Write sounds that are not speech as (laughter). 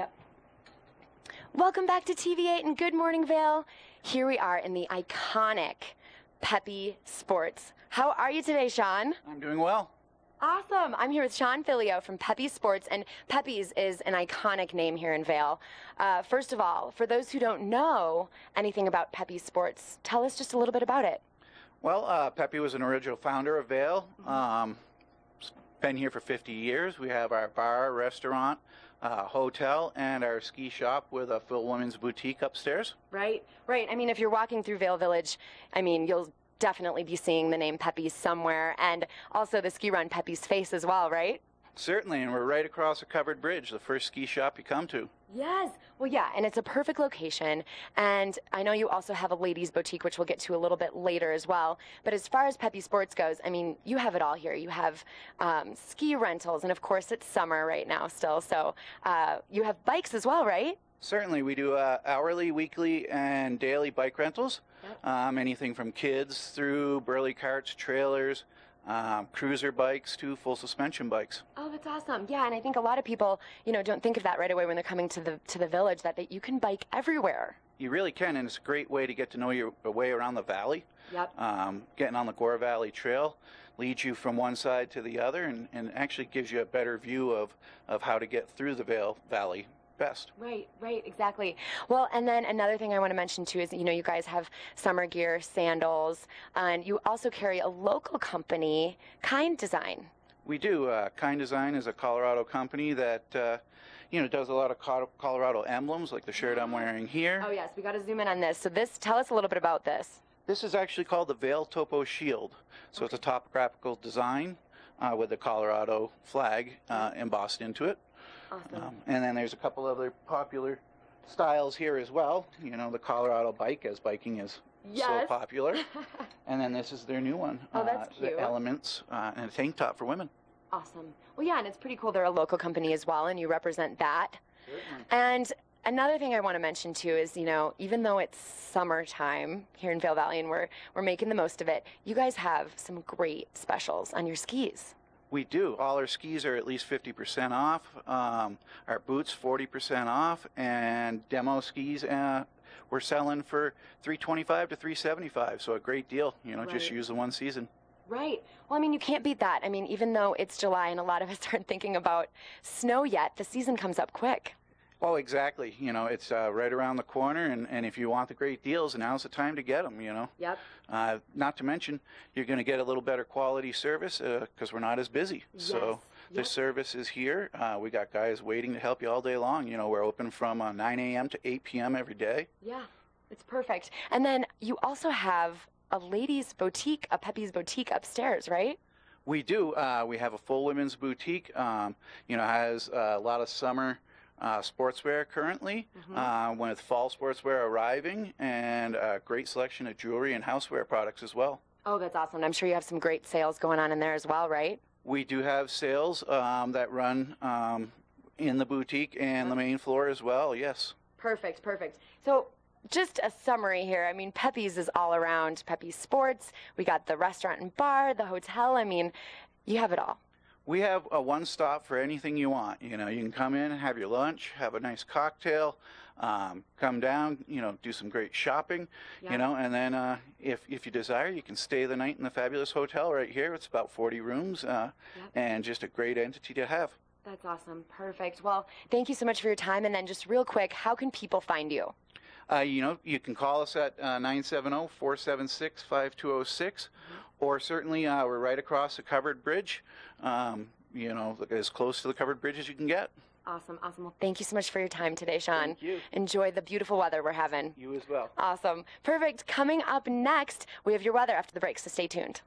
Yep. Welcome back to TV8 and Good Morning Vail. Here we are in the iconic Pepi Sports. How are you today, Shaun? I'm doing well. Awesome. I'm here with Shaun Filiaut from Pepi Sports, and Pepi's is an iconic name here in Vail. Uh, first of all, for those who don't know anything about Pepi Sports, tell us just a little bit about it. Well, uh, Pepi was an original founder of Vail. Mm-hmm. Um, been here for 50 years. We have our bar, restaurant, uh, hotel, and our ski shop with a full women's boutique upstairs. Right, right. I mean, if you're walking through Vail Village, I mean, you'll definitely be seeing the name Pepi's somewhere, and also the ski run Pepi's face as well, right? Certainly, and we're right across a covered bridge, the first ski shop you come to. Yes. Well, yeah, and it's a perfect location. And I know you also have a ladies' boutique, which we'll get to a little bit later as well. But as far as Pepi Sports goes, I mean, you have it all here. You have um, ski rentals, and of course, it's summer right now still. So uh, you have bikes as well, right? Certainly, we do uh, hourly, weekly, and daily bike rentals. Yep. Um, anything from kids through burley carts, trailers, um, cruiser bikes to full suspension bikes. Oh, that's awesome. Yeah, and I think a lot of people, you know, don't think of that right away when they're coming to the to the village that they, you can bike everywhere. You really can, and it's a great way to get to know your way around the valley. Yep. Um, getting on the Gore Valley Trail leads you from one side to the other and, and actually gives you a better view of, of how to get through the Vail Valley best. Right, right, exactly. Well, and then another thing I want to mention too is, you know, you guys have summer gear, sandals, and you also carry a local company, Kind Design. We do. Uh, kind Design is a Colorado company that, uh, you know, does a lot of Colorado emblems, like the shirt I'm wearing here. Oh yes, we got to zoom in on this. So this, tell us a little bit about this. This is actually called the Vail Topo Shield. So it's a topographical design uh, with the Colorado flag uh, embossed into it. Awesome. Um, and then there's a couple other popular styles here as well. You know, the Colorado bike, as biking is so Yes. popular. (laughs) and then this is their new one. Oh, that's uh, cute. The Elements uh, and a tank top for women. awesome. Well, yeah, and it's pretty cool. They're a local company as well, and you represent that. And another thing I want to mention too is, you know, even though it's summertime here in Vail Valley and we're we're making the most of it, you guys have some great specials on your skis. We do. All our skis are at least 50% off. Um, our boots 40% off, and demo skis uh, we're selling for 325 to 375. So a great deal. You know, just use the one season. Right. Well, I mean, you can't beat that. I mean, even though it's July and a lot of us (laughs) aren't thinking about snow yet, the season comes up quick. Oh, exactly. You know, it's uh, right around the corner, and, and if you want the great deals, now's the time to get them. You know, Yep. uh, not to mention you're going to get a little better quality service because we're not as busy. So Yes. the Yep. service is here. Uh, we got guys waiting to help you all day long. You know, we're open from uh, 9 a.m. to 8 p.m. every day. Yeah, it's perfect. And then you also have a ladies' boutique, a Pepi's boutique upstairs, right? We do. Uh, we have a full women's boutique. Um, you know, has uh, a lot of summer uh, sportswear currently, uh, with fall sportswear arriving, and a great selection of jewelry and houseware products as well. Oh, that's awesome. I'm sure you have some great sales going on in there as well, right? We do have sales um, that run um, in the boutique and the main floor as well. Yes. Perfect, perfect. So, just a summary here. I mean, Pepi's is all around Pepi's Sports. We got the restaurant and bar, the hotel. I mean, you have it all. We have a one stop for anything you want. You know, you can come in and have your lunch, have a nice cocktail, um, come down, you know, do some great shopping, Yeah. you know, and then uh, if, if you desire, you can stay the night in the fabulous hotel right here. It's about 40 rooms uh, Yep. and just a great entity to have. That's awesome. Perfect. Well, thank you so much for your time. And then, just real quick, how can people find you? Uh, you know, you can call us at uh, 970 476 5206, or certainly uh, we're right across the covered bridge, um, you know, as close to the covered bridge as you can get. Awesome, awesome. Well, thank you so much for your time today, Shaun. Thank you. Enjoy the beautiful weather we're having. You as well. Awesome. Perfect. Coming up next, we have your weather after the break, so stay tuned.